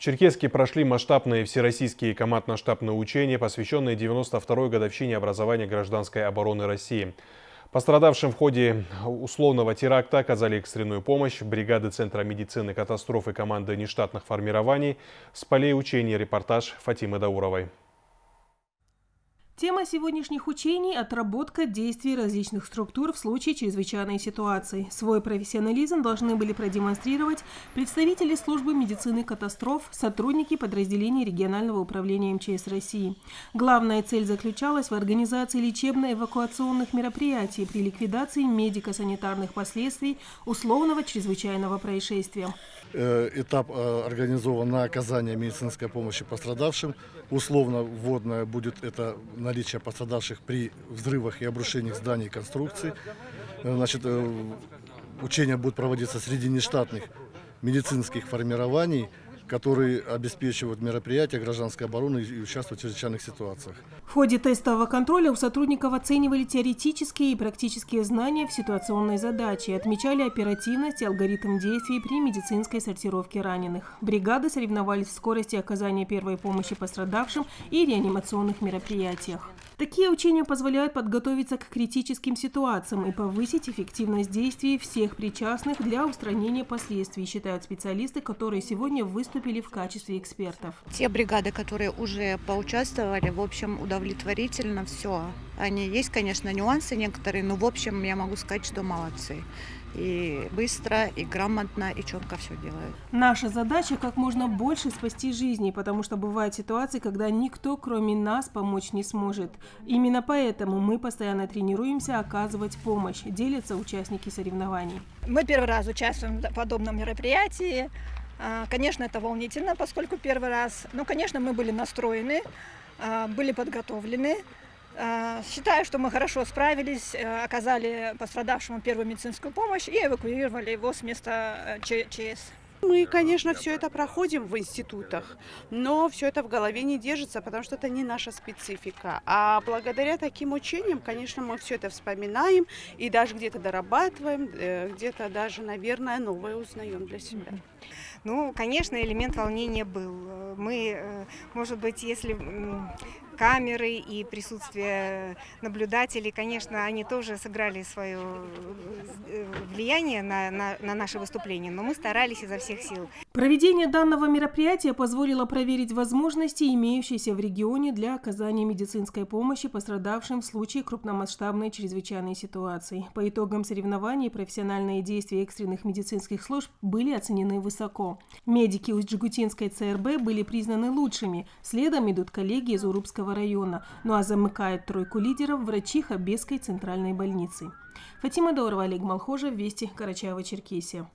В Черкеске прошли масштабные всероссийские командно-штабные учения, посвященные 92-й годовщине образования гражданской обороны России. Пострадавшим в ходе условного теракта оказали экстренную помощь бригады Центра медицины катастроф и команды нештатных формирований. С полей учений репортаж Фатимы Дауровой. Тема сегодняшних учений – отработка действий различных структур в случае чрезвычайной ситуации. Свой профессионализм должны были продемонстрировать представители службы медицины катастроф, сотрудники подразделений регионального управления МЧС России. Главная цель заключалась в организации лечебно-эвакуационных мероприятий при ликвидации медико-санитарных последствий условного чрезвычайного происшествия. Э, этап э, организован на оказание медицинской помощи пострадавшим. Условно вводное будет это на наличия пострадавших при взрывах и обрушениях зданий и конструкций. Э, значит, э, учения будут проводиться среди нештатных медицинских формирований, которые обеспечивают мероприятия гражданской обороны и участвуют в чрезвычайных ситуациях. В ходе тестового контроля у сотрудников оценивали теоретические и практические знания в ситуационной задаче, отмечали оперативность и алгоритм действий при медицинской сортировке раненых. Бригады соревновались в скорости оказания первой помощи пострадавшим и реанимационных мероприятиях. Такие учения позволяют подготовиться к критическим ситуациям и повысить эффективность действий всех причастных для устранения последствий, считают специалисты, которые сегодня выступили в качестве экспертов. Те бригады, которые уже поучаствовали, в общем, удовлетворительно все. Они есть, конечно, нюансы некоторые, но в общем я могу сказать, что молодцы и быстро, и грамотно, и четко все делают. Наша задача как можно больше спасти жизни, потому что бывают ситуации, когда никто, кроме нас, помочь не сможет. Именно поэтому мы постоянно тренируемся оказывать помощь, делятся участники соревнований. Мы первый раз участвуем в подобном мероприятии. А, конечно, это волнительно, поскольку первый раз. Но, конечно, мы были настроены, а, были подготовлены. Э, считаю, что мы хорошо справились, э, оказали пострадавшему первую медицинскую помощь и эвакуировали его с места э, ЧС. Мы, конечно, все это проходим в институтах, но все это в голове не держится, потому что это не наша специфика. А благодаря таким учениям, конечно, мы все это вспоминаем и даже где-то дорабатываем, где-то даже, наверное, новое узнаем для себя. Ну, конечно, элемент волнения был. Мы, может быть, если камеры и присутствие наблюдателей, конечно, они тоже сыграли свое э, влияние на, на, на наше выступление, но мы старались изо всех сил. Проведение данного мероприятия позволило проверить возможности, имеющиеся в регионе для оказания медицинской помощи пострадавшим в случае крупномасштабной чрезвычайной ситуации. По итогам соревнований профессиональные действия экстренных медицинских служб были оценены высоко. Медики Усть-Джигутинской ЦРБ были признаны лучшими. Следом идут коллеги из Урубского района, ну а замыкает тройку лидеров врачи Хабесской центральной больницы. Фатима Дорова, Олег Малхожев, Вести, Карачаева, Черкесия.